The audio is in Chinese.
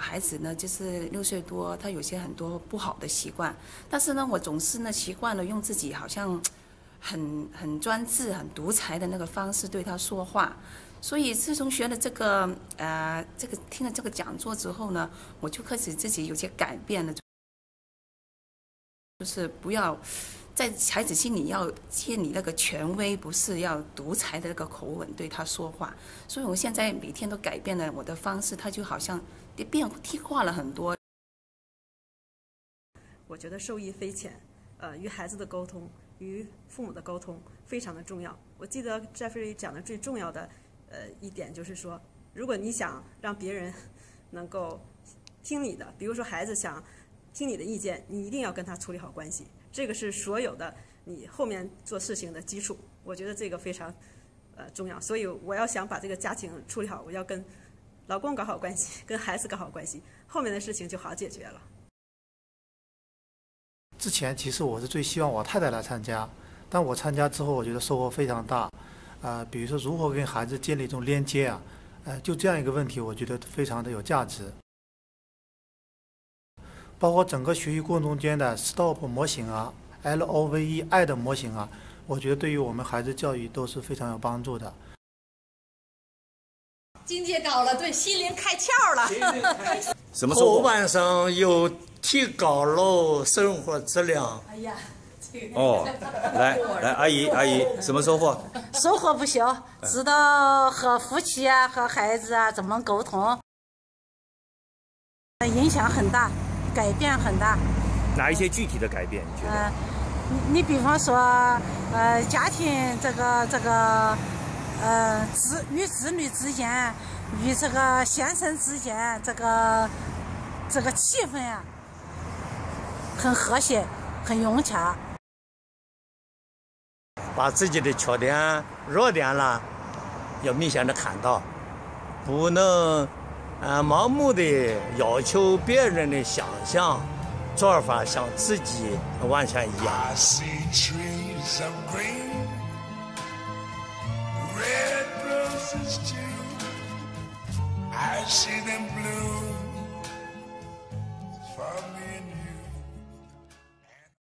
孩子呢，就是六岁多，他有些很多不好的习惯，但是呢，我总是呢习惯了用自己好像很很专制、很独裁的那个方式对他说话。所以自从学了这个呃这个听了这个讲座之后呢，我就开始自己有些改变了，就是不要。在孩子心里要建立那个权威，不是要独裁的那个口吻对他说话。所以我现在每天都改变了我的方式，他就好像变替化了很多。我觉得受益匪浅，呃，与孩子的沟通，与父母的沟通非常的重要。我记得 Jeffrey 讲的最重要的呃一点就是说，如果你想让别人能够听你的，比如说孩子想听你的意见，你一定要跟他处理好关系。这个是所有的你后面做事情的基础，我觉得这个非常呃重要。所以我要想把这个家庭处理好，我要跟老公搞好关系，跟孩子搞好关系，后面的事情就好解决了。之前其实我是最希望我太太来参加，但我参加之后，我觉得收获非常大。啊，比如说如何跟孩子建立一种连接啊，呃，就这样一个问题，我觉得非常的有价值。包括整个学习过程中间的 STOP 模型啊，LOVE 爱的模型啊，我觉得对于我们孩子教育都是非常有帮助的。境界高了，对心灵开窍了。什么后半生又提高了生活质量。哎呀，哦，来来，阿姨阿姨，什么收获？收获不小，知道和夫妻啊和孩子啊怎么沟通，影响很大。改变很大，哪一些具体的改变？你觉得？你你比方说，呃，家庭这个这个，呃，子与子女之间，与这个先生之间，这个这个气氛啊，很和谐，很融洽。把自己的缺点、弱点啦，要明显的看到，不能。啊，盲目的要求别人的想象做法像自己完全一样。I see them